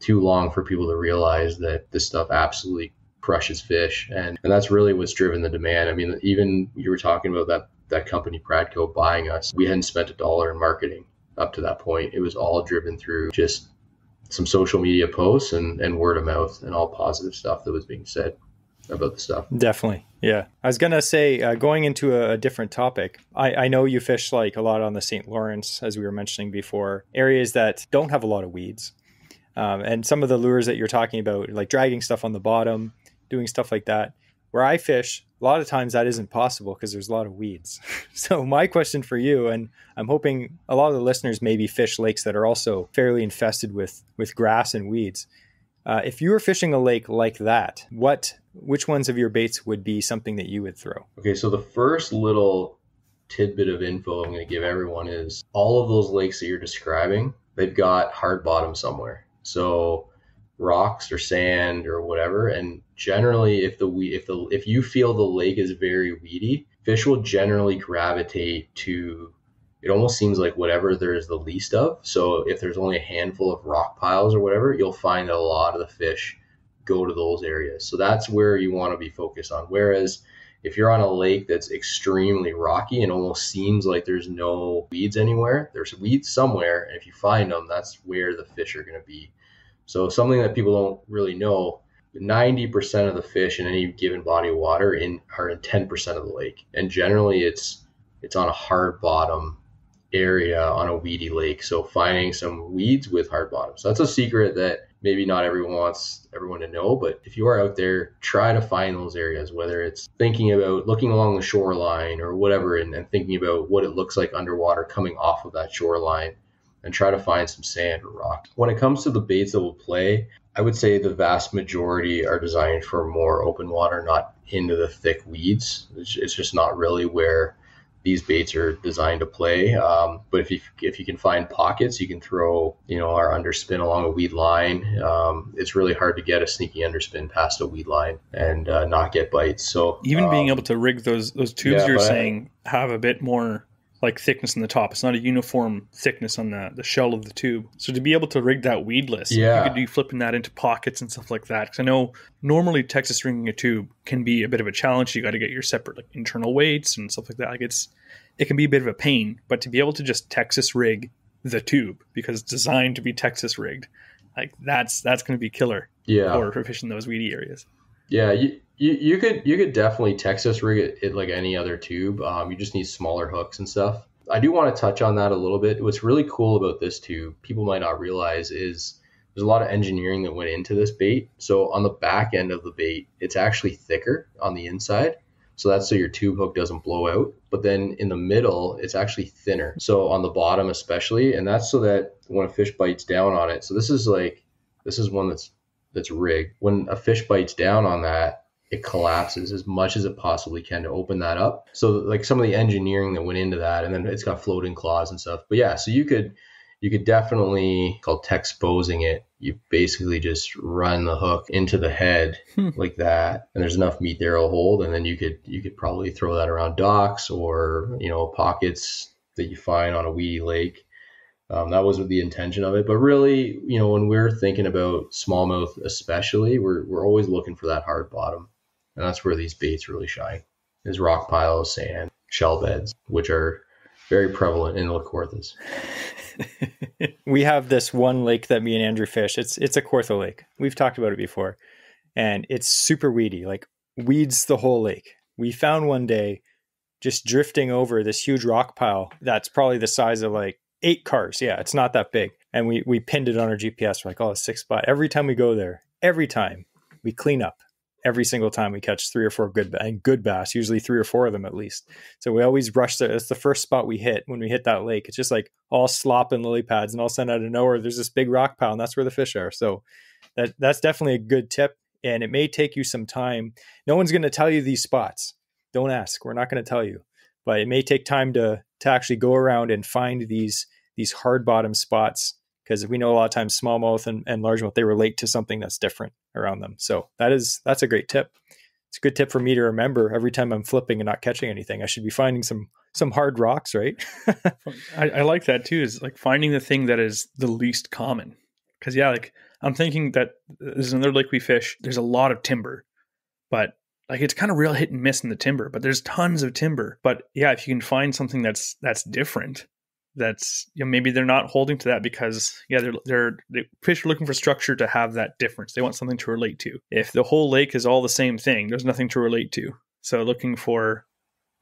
too long for people to realize that this stuff absolutely crushes fish. And, and that's really what's driven the demand. I mean, even you were talking about that, that company, Pradco, buying us. We hadn't spent a dollar in marketing up to that point. It was all driven through just some social media posts and, and word of mouth and all positive stuff that was being said about the stuff. Definitely. Yeah. I was going to say, uh, going into a, a, different topic, I, I know you fish like a lot on the St. Lawrence, as we were mentioning before, areas that don't have a lot of weeds. Um, and some of the lures that you're talking about, like dragging stuff on the bottom, doing stuff like that, where I fish, a lot of times that isn't possible because there's a lot of weeds. so, my question for you, and I'm hoping a lot of the listeners maybe fish lakes that are also fairly infested with, with grass and weeds. Uh, if you were fishing a lake like that, what which ones of your baits would be something that you would throw? Okay, so the first little tidbit of info I'm going to give everyone is all of those lakes that you're describing, they've got hard bottom somewhere. So rocks or sand or whatever, and generally if the we if the if you feel the lake is very weedy, fish will generally gravitate to it almost seems like whatever there is the least of. So if there's only a handful of rock piles or whatever, you'll find that a lot of the fish go to those areas. So that's where you want to be focused on. Whereas if you're on a lake that's extremely rocky and almost seems like there's no weeds anywhere, there's weeds somewhere. And if you find them, that's where the fish are going to be. So something that people don't really know 90% of the fish in any given body of water in are in 10% of the lake. And generally it's it's on a hard bottom area on a weedy lake. So finding some weeds with hard bottoms. So that's a secret that maybe not everyone wants everyone to know, but if you are out there, try to find those areas, whether it's thinking about looking along the shoreline or whatever, and, and thinking about what it looks like underwater coming off of that shoreline and try to find some sand or rock. When it comes to the baits that will play, I would say the vast majority are designed for more open water, not into the thick weeds. It's just not really where these baits are designed to play. Um, but if you if you can find pockets, you can throw you know our underspin along a weed line. Um, it's really hard to get a sneaky underspin past a weed line and uh, not get bites. So even um, being able to rig those those tubes, yeah, you're saying have a bit more like thickness in the top. It's not a uniform thickness on the, the shell of the tube. So to be able to rig that weedless, yeah. you could be flipping that into pockets and stuff like that. Because I know normally Texas rigging a tube can be a bit of a challenge. You got to get your separate like internal weights and stuff like that. Like it's it can be a bit of a pain, but to be able to just Texas rig the tube because it's designed to be Texas rigged, like that's that's going to be killer. Yeah, for fishing those weedy areas. Yeah, you, you, could you could definitely Texas rig it, it like any other tube. Um, you just need smaller hooks and stuff. I do want to touch on that a little bit. What's really cool about this tube, people might not realize, is there's a lot of engineering that went into this bait. So on the back end of the bait, it's actually thicker on the inside. So that's so your tube hook doesn't blow out. But then in the middle, it's actually thinner. So on the bottom, especially, and that's so that when a fish bites down on it. So this is like this is one that's that's rigged. When a fish bites down on that, it collapses as much as it possibly can to open that up. So like some of the engineering that went into that, and then it's got floating claws and stuff. But yeah, so you could you could definitely called exposing it. You basically just run the hook into the head hmm. like that, and there's enough meat there to hold, and then you could you could probably throw that around docks or you know pockets that you find on a weedy lake. Um, that was the intention of it. But really, you know, when we're thinking about smallmouth, especially, we're we're always looking for that hard bottom, and that's where these baits really shine. Is rock piles, sand, shell beds, which are very prevalent in the Kawarthas. we have this one lake that me and Andrew fish. It's it's a Kawartha lake. We've talked about it before, and it's super weedy, like weeds the whole lake. We found one day just drifting over this huge rock pile that's probably the size of like eight cars. Yeah, it's not that big. And we we pinned it on our GPS. We're like, oh, a six spot. Every time we go there, every time we clean up. Every single time we catch three or four good and good bass, usually three or four of them at least. So we always rush there. It's the first spot we hit when we hit that lake. It's just like all slop and lily pads, and all sudden out of nowhere, there's this big rock pile, and that's where the fish are. So that that's definitely a good tip. And it may take you some time. No one's going to tell you these spots. Don't ask. We're not going to tell you but it may take time to to actually go around and find these these hard bottom spots because we know a lot of times smallmouth and, and largemouth they relate to something that's different around them. So that is that's a great tip. It's a good tip for me to remember every time I'm flipping and not catching anything. I should be finding some some hard rocks, right? I, I like that too. Is like finding the thing that is the least common. Because yeah, like I'm thinking that uh, there's another lake we fish. There's a lot of timber, but like it's kind of real hit and miss in the timber, but there's tons of timber. But yeah, if you can find something that's that's different, that's you know, maybe they're not holding to that because yeah, they're they're they, fish are looking for structure to have that difference. They want something to relate to. If the whole lake is all the same thing, there's nothing to relate to. So looking for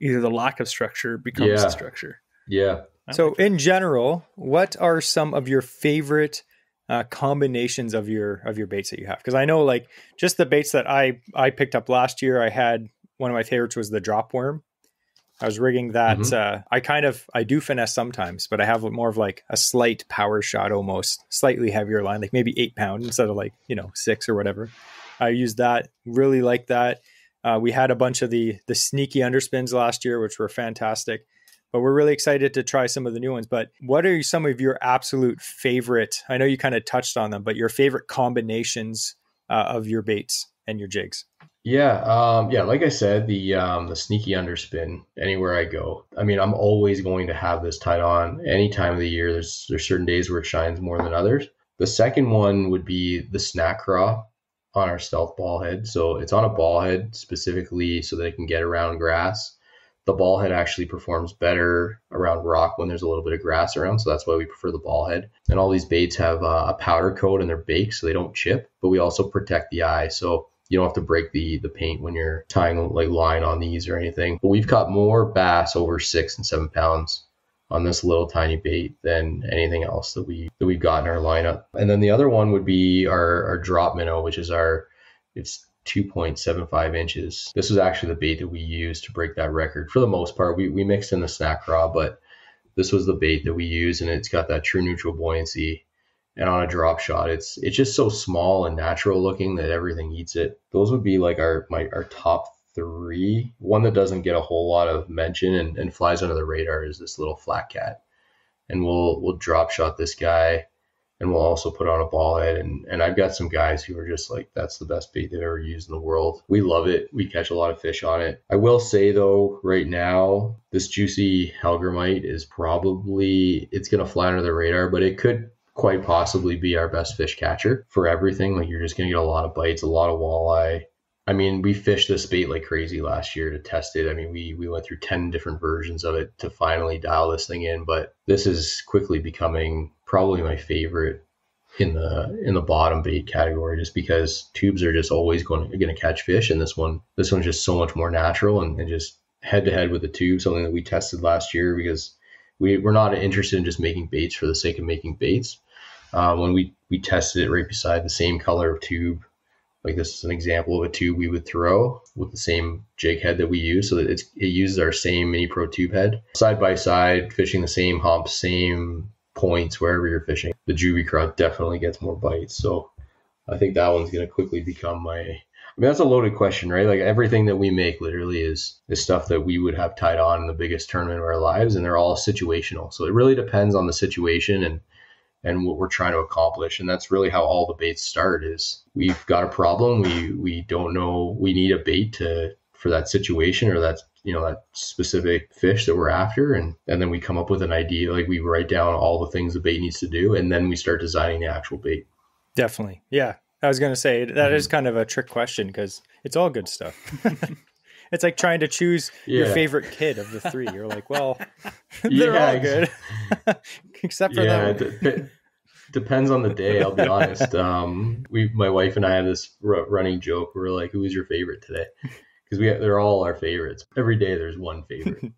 either the lack of structure becomes Yeah. the structure. Yeah. So like in general, what are some of your favorite uh, combinations of your of your baits that you have? Because I know like just the baits that I I picked up last year, I had one of my favorites was the drop worm. I was rigging that. Mhm. Uh, I kind of I do finesse sometimes, but I have more of like a slight power shot, almost slightly heavier line, like maybe eight pound instead of like you know six or whatever. I used that. Really like that. Uh, we had a bunch of the the sneaky underspins last year, which were fantastic. But we're really excited to try some of the new ones. But what are some of your absolute favorite? I know you kind of touched on them, but your favorite combinations uh, of your baits and your jigs. Yeah, um, yeah. Like I said, the um, the sneaky underspin anywhere I go. I mean, I'm always going to have this tied on any time of the year. There's there's certain days where it shines more than others. The second one would be the snack craw on our stealth ball head. So it's on a ball head specifically so that it can get around grass. The ball head actually performs better around rock when there's a little bit of grass around. So that's why we prefer the ball head. And all these baits have uh, a powder coat and they're baked so they don't chip, but we also protect the eye. So you don't have to break the the paint when you're tying like line on these or anything. But we've caught more bass over six and seven pounds on this little tiny bait than anything else that we that we've got in our lineup. And then the other one would be our our drop minnow, which is our it's 2.75 inches. This was actually the bait that we used to break that record. For the most part, we, we mixed in the snack craw, but this was the bait that we used, and it's got that true neutral buoyancy. And on a drop shot, it's it's just so small and natural looking that everything eats it. Those would be like our my our top three. One that doesn't get a whole lot of mention and, and flies under the radar is this little flat cat. And we'll we'll drop shot this guy and we'll also put on a ball head and, and I've got some guys who are just like that's the best bait they've ever used in the world. We love it. We catch a lot of fish on it. I will say though, right now, this juicy Hellgrammite is probably it's gonna fly under the radar, but it could quite possibly be our best fish catcher for everything. Like you're just gonna get a lot of bites, a lot of walleye. I mean, we fished this bait like crazy last year to test it. I mean, we we went through 10 different versions of it to finally dial this thing in, but this is quickly becoming probably my favorite in the in the bottom bait category just because tubes are just always going going to catch fish and this one this one's just so much more natural and, and just head to head with the tube something that we tested last year because we we're not interested in just making baits for the sake of making baits. Uh, when we we tested it right beside the same color of tube like this is an example of a tube we would throw with the same jig head that we use. So that it's it uses our same mini pro tube head. Side by side fishing the same hump, same points wherever you're fishing. The Juvy Craw definitely gets more bites. So i think that one's going to quickly become my Mean, that's a loaded question, right? Like everything that we make literally is is stuff that we would have tied on in the biggest tournament of our lives, and they're all situational. So it really depends on the situation and and what we're trying to accomplish. And that's really how all the baits start is we've got a problem. We we don't know we need a bait to for that situation or that you know that specific fish that we're after and and then we come up with an idea like we write down all the things the bait needs to do and then we start designing the actual bait Definitely. Yeah. I was going to say that is kind of a trick question because it's all good stuff. it's like trying to choose your favorite kid of the three. You're like, well, they're Yeah, all good, except for yeah, that. it de- depends on the day. I'll be honest. Um, we, my wife and I have this r- running joke. We are like, "Who is your favorite today?" Because we they're all our favorites. Every day there's one favorite.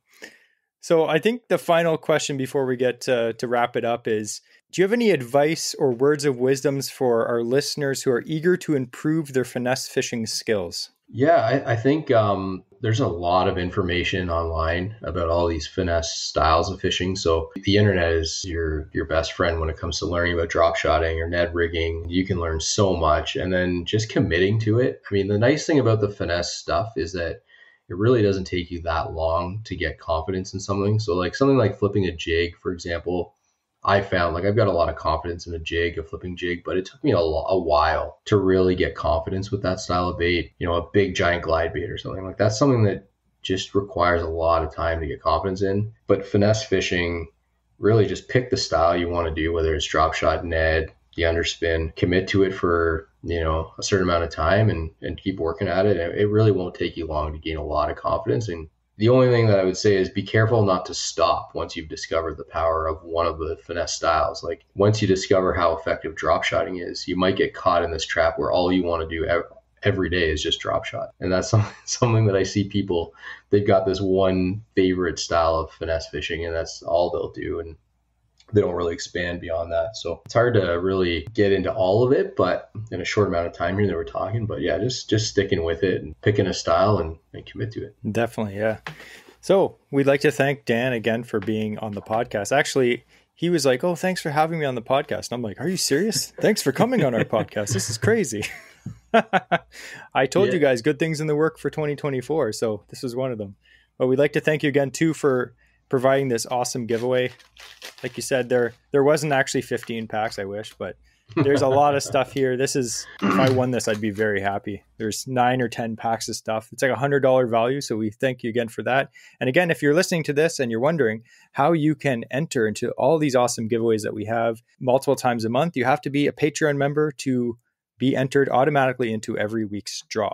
So I think the final question before we get to, to wrap it up is do you have any advice or words of wisdoms for our listeners who are eager to improve their finesse fishing skills? Yeah, I, I think um, there's a lot of information online about all these finesse styles of fishing. So the internet is your your best friend when it comes to learning about drop shotting or Ned rigging. You can learn so much, and then just committing to it. I mean, the nice thing about the finesse stuff is that it really doesn't take you that long to get confidence in something. So like something like flipping a jig, for example, I found like I've got a lot of confidence in a jig, a flipping jig, but it took me a, lo- a while to really get confidence with that style of bait. You know, a big giant glide bait or something like that's something that just requires a lot of time to get confidence in. But finesse fishing, really just pick the style you want to do, whether it's drop shot, Ned, the underspin, commit to it for you know a certain amount of time and and keep working at it. It really won't take you long to gain a lot of confidence and the only thing that I would say is be careful not to stop once you've discovered the power of one of the finesse styles. Like once you discover how effective drop shotting is, you might get caught in this trap where all you want to do ev- every day is just drop shot. And that's some- something that I see people, they've got this one favorite style of finesse fishing and that's all they'll do. And they don't really expand beyond that. So it's hard to really get into all of it, but in a short amount of time here that we're talking, but yeah, just, just sticking with it and picking a style and, and commit to it. Definitely, yeah. So we'd like to thank Dan again for being on the podcast. Actually, he was like, "Oh, thanks for having me on the podcast." And I'm like, "Are you serious? thanks for coming on our podcast. This is crazy." I told Yeah. you guys good things in the work for 2024, so this is one of them. But we'd like to thank you again too for providing this awesome giveaway. Like you said, there there wasn't actually 15 packs. I wish, but there's a lot of stuff here. This is if I won this, I'd be very happy. There's nine or ten packs of stuff. It's like a hundred dollar value. So we thank you again for that. And again, if you're listening to this and you're wondering how you can enter into all these awesome giveaways that we have multiple times a month, you have to be a Patreon member to be entered automatically into every week's draw.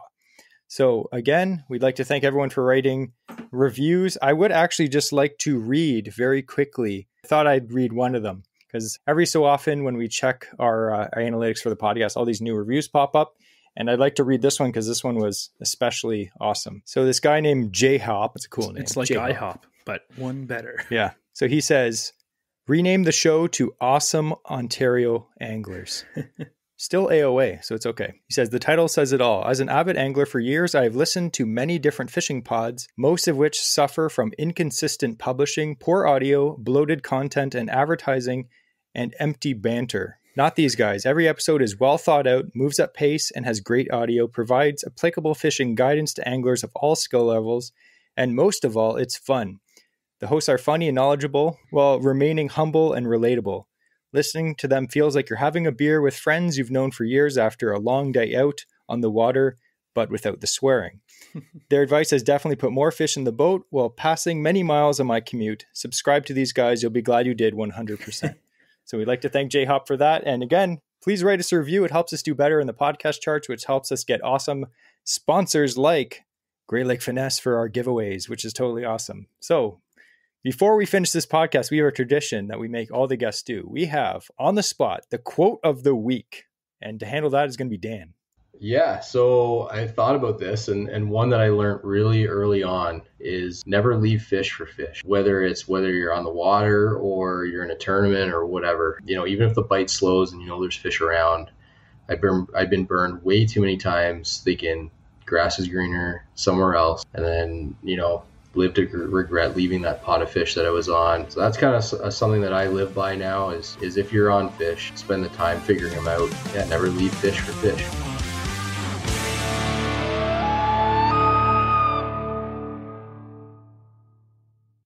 So again, we'd like to thank everyone for writing reviews. I would actually just like to read very quickly. I thought I'd read one of them because every so often when we check our, uh, our analytics for the podcast, all these new reviews pop up. And I'd like to read this one because this one was especially awesome. So this guy named J Hop, it's a cool name. It's like J-Hop. IHOP, but one better. Yeah. So he says, rename the show to Awesome Ontario Anglers. Still AOA, so it's okay. He says, the title says it all. As an avid angler for years, I have listened to many different fishing pods, most of which suffer from inconsistent publishing, poor audio, bloated content and advertising, and empty banter. Not these guys. Every episode is well thought out, moves at pace, and has great audio, provides applicable fishing guidance to anglers of all skill levels, and most of all, it's fun. The hosts are funny and knowledgeable while remaining humble and relatable. Listening to them feels like you're having a beer with friends you've known for years after a long day out on the water, but without the swearing. Their advice has definitely put more fish in the boat while passing many miles on my commute. Subscribe to these guys. You'll be glad you did 100%. so we'd like to thank J Hop for that. And again, please write us a review. It helps us do better in the podcast charts, which helps us get awesome sponsors like Great Lake Finesse for our giveaways, which is totally awesome. So before we finish this podcast, we have a tradition that we make all the guests do. We have on the spot the quote of the week. And to handle that is going to be Dan. Yeah, so I thought about this, and, and one that I learned really early on is never leave fish for fish. Whether it's whether you're on the water or you're in a tournament or whatever, you know, even if the bite slows and you know there's fish around, I've been I've been burned way too many times thinking grass is greener somewhere else, and then you know live to regret leaving that pot of fish that I was on. So that's kind of uh, something that I live by now is is if you're on fish, spend the time figuring them out. Yeah, never leave fish for fish.